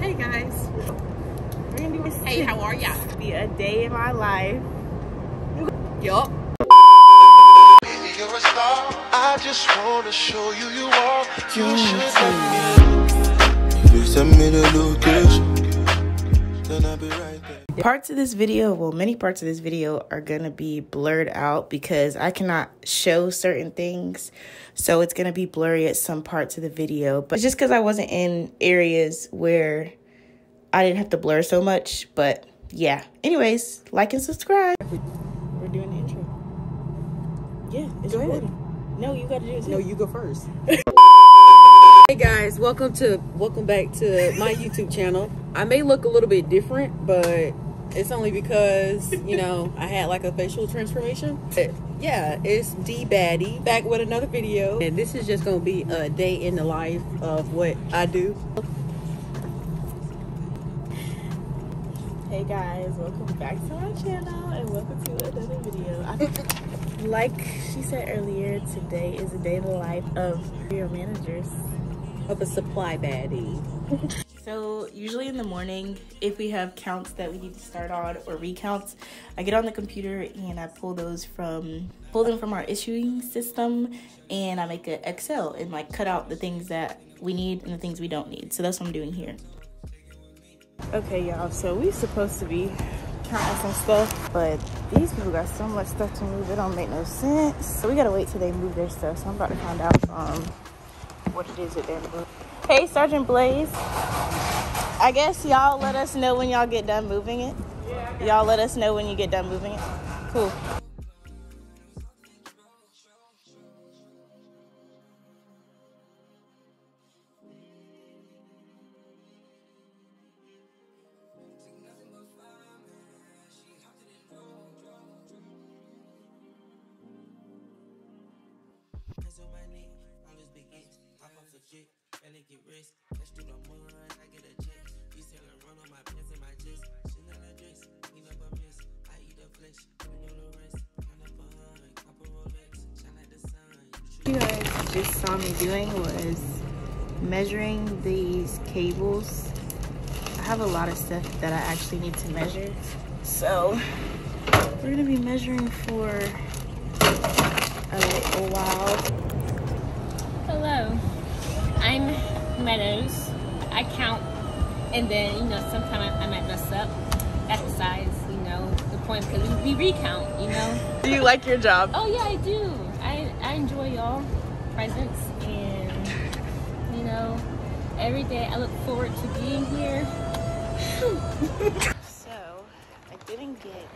Hey guys. We're gonna do a Hey, how are ya? Be a day in my life. Yup. Baby, you're a star. I just wanna show you you are. You should let me. You send me the location, Parts of this video, well, many parts of this video are gonna be blurred out because I cannot show certain things. So it's gonna be blurry at some parts of the video. But it's just because I wasn't in areas where I didn't have to blur so much. But yeah. Anyways, like and subscribe. We're doing the intro. Yeah, it's Go ahead. recording. No, you gotta do it. No, you go first. hey guys, welcome to welcome back to my YouTube channel. I may look a little bit different, but it's only because you know I had like a facial transformation. But yeah, it's D Baddie back with another video, and this is just gonna be a day in the life of what I do. Hey guys, welcome back to my channel and welcome to another video. I, like she said earlier, today is a day in the life of your managers. Of a supply baddie. Usually in the morning, if we have counts that we need to start on or recounts, I get on the computer and I pull those from pull them from our issuing system and I make an Excel and like cut out the things that we need and the things we don't need. So that's what I'm doing here. Okay, y'all. So we supposed to be counting some stuff, but these people got so much stuff to move. It don't make no sense. So we gotta wait till they move their stuff. So I'm about to find out um what it is that they're moving. Hey, Sergeant Blaze. I guess y'all let us know when y'all get done moving it. Y'all let us know when you get done moving it. Cool. Hands on my knee, all this big ends. Hop off the jet, belly get rest. Do the mud, I get a check. Run on my pants and my chest. Chanel clean up a mess. I eat flesh, know the rest. Rolex, shine like the sun. You guys just saw me doing was measuring these cables. I have a lot of stuff that I actually need to measure. So we're gonna be measuring for a little while. Hello, I'm Meadows. I count, and then you know sometimes I might mess up. That's besides you know the point because we recount. You know. Do you like your job? Oh yeah, I do. I I enjoy y'all presence and you know every day I look forward to being here. So I didn't get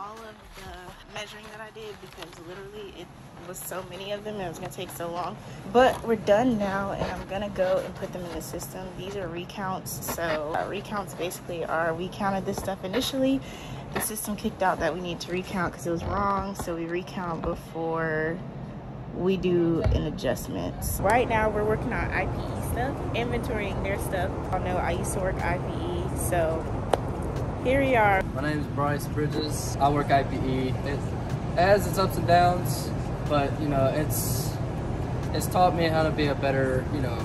all of the measuring that I did because literally it was so many of them and it was gonna take so long. But we're done now and I'm gonna go and put them in the system. These are recounts. So uh, recounts basically are we counted this stuff initially. The system kicked out that we need to recount because it was wrong. So we recount before we do an adjustment. Right now we're working on IPE stuff, inventorying their stuff. I know I used to work IPE, so here we are. My name is Bryce Bridges. I work IPE. It has its ups and downs, but you know, it's it's taught me how to be a better, you know,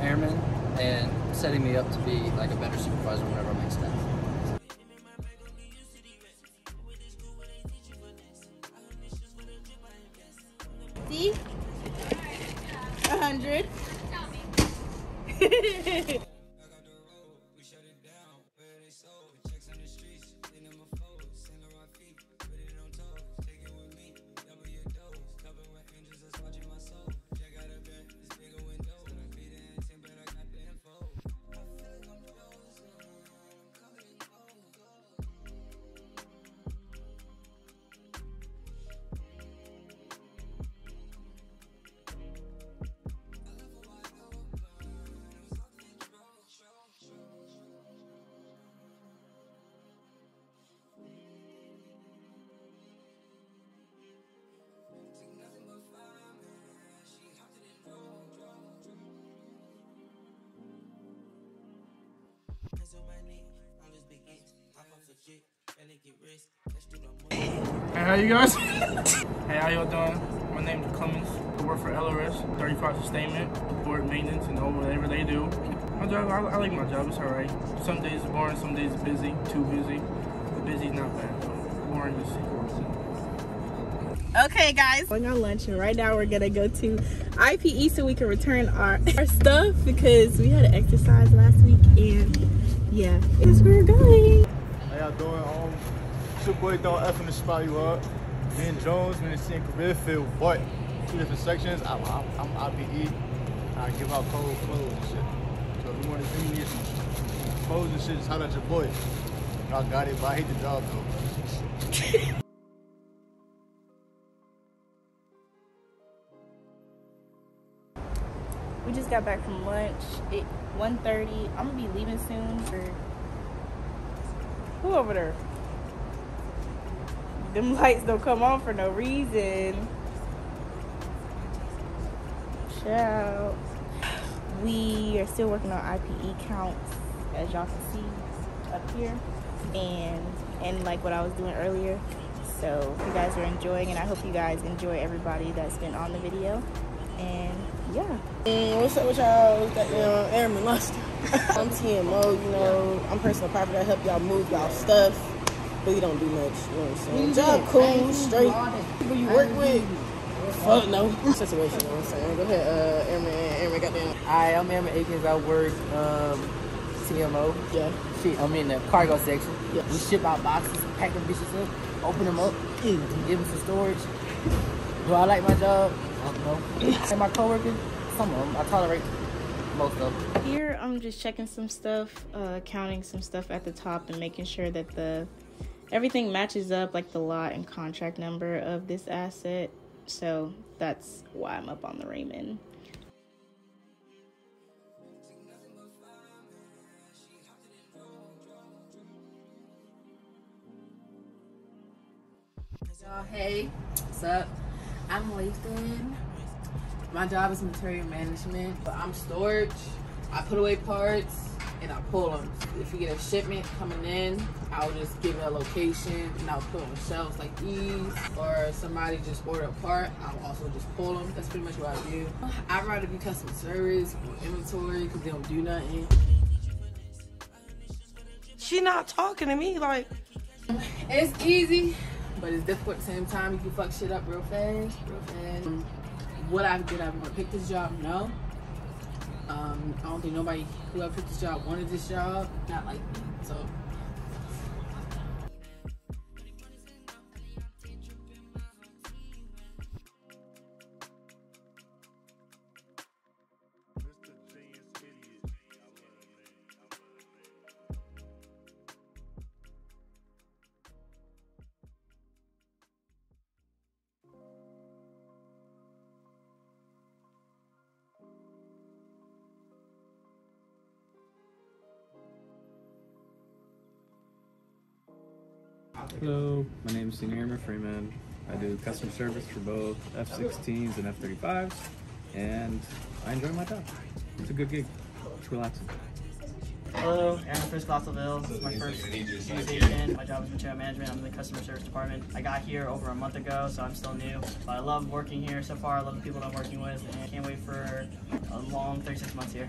airman and setting me up to be like a better supervisor whenever I'm in staff. See? 100. Hey, how you guys? hey, how y'all doing? My name is Clemens. I work for LRS, 35 Sustainment, support maintenance, and all whatever they do. My job, I, I like my job. It's alright. Some days it's boring, some days it's busy, too busy. But busy's not bad though. Boring is Okay, guys, going on lunch, and right now we're gonna go to IPE so we can return our, our stuff because we had an exercise last week, and yeah, it's where we're going. How y'all doing? Um, it's your boy Don F in the spot you up. Me and Jones, in the same career field, but two different sections. I'm, I'm, I'm IPE. I give out cold clothes and shit. So if you want to give me some clothes and shit, just holler at your boy. Y'all got it, but I hate the job though. We just got back from lunch. It 1.30. I'm gonna be leaving soon for who over there? Them lights don't come on for no reason. Ciao. We are still working on IPE counts, as y'all can see up here, and and like what I was doing earlier. So you guys are enjoying, and I hope you guys enjoy everybody that's been on the video. And yeah. Mm, what's up with y'all? Goddamn Airman Luster. I'm TMO, you know, I'm personal property. I help y'all move y'all stuff, but you don't do much, you know what I'm saying? Job cool, straight. People you work with, fuck no. Situation, you know what I'm saying? Go ahead, uh, Airman, Airman, goddamn. Hi, I'm Aaron Akins. I work um, TMO. Yeah. Shit, I'm in the cargo section. Yeah. We ship out boxes, pack them bitches up, open them up, give them some storage. Do I like my job? I don't know. and my coworkers, some of them, I tolerate most of them. Here I'm just checking some stuff, uh, counting some stuff at the top and making sure that the everything matches up like the lot and contract number of this asset. So that's why I'm up on the Raymond. Y'all, hey, what's up? I'm Lathan. My job is material management, but I'm storage. I put away parts and I pull them. If you get a shipment coming in, I'll just give it a location and I'll put on shelves like these. Or somebody just order a part, I'll also just pull them. That's pretty much what I do. I'd rather be customer service or inventory because they don't do nothing. She not talking to me like. It's easy, but it's difficult at the same time. You can fuck shit up real fast, real fast. Um, Would I did I to pick this job? No. Um, I don't think nobody who ever picked this job wanted this job. Not like me. So Hello, my name is Senior Airman Freeman. I do customer service for both F-16s and F-35s, and I enjoy my job. It's a good gig. It's relaxing. Hello, Aaron Chris Gosselville. This is my first organization. My job is material management. I'm in the customer service department. I got here over a month ago, so I'm still new. But I love working here so far. I love the people that I'm working with, and I can't wait for a long 36 months here.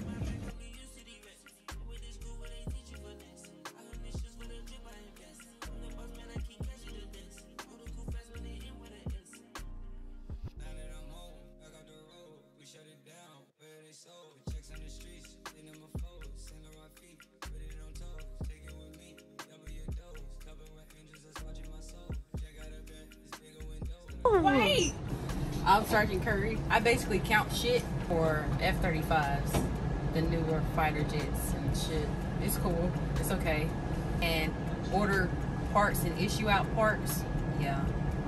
Wait! I'm Sergeant Curry. I basically count shit for F-35s, the newer fighter jets and shit. It's cool. It's okay. And order parts and issue out parts. Yeah.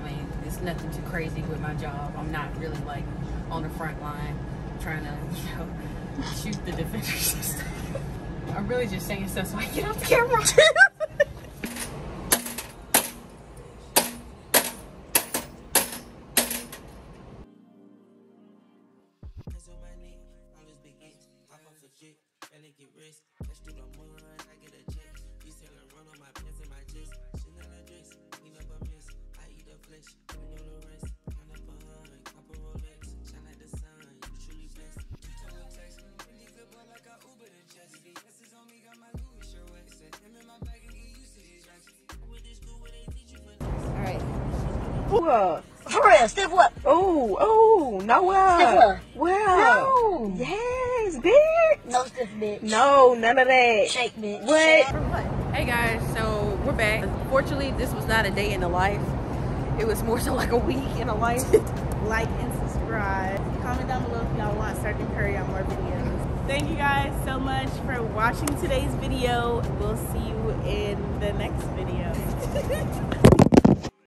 I mean, it's nothing too crazy with my job. I'm not really like on the front line trying to, you know, shoot the defenders. I'm really just saying stuff so I get off the camera. trick. Gotta get rest. Cash through the moon, I get a check. You selling run on my pants and my jets. Chanel dress, clean up a mess. I eat the flesh, we know the rest. Count up a hundred, copper Rolex. Shine like the sun, you truly blessed. You told text, really good like I Uber to Jesse. Yeses on me, got my Louis shirt wet. Set him in my bag and get used to these racks. With this school where they teach you for Alright. Uh, for real, step up. Oh, oh, no, well, wow. well, no. yes, bitch. No stiff bitch. No, none of that. Shake bitch. What? Hey guys, so we're back. Unfortunately, this was not a day in the life. It was more so like a week in a life. like and subscribe. Comment down below if y'all want Sergeant Curry on more videos. Thank you guys so much for watching today's video. We'll see you in the next video.